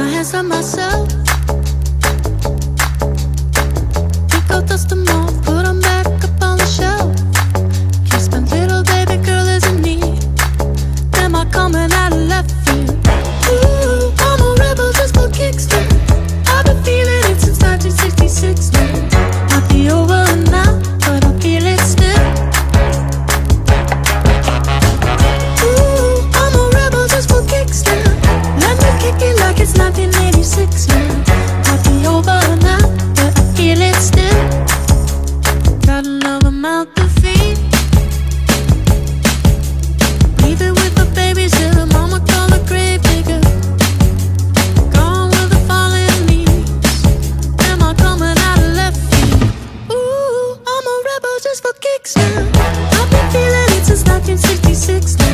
my hands on myself. 1966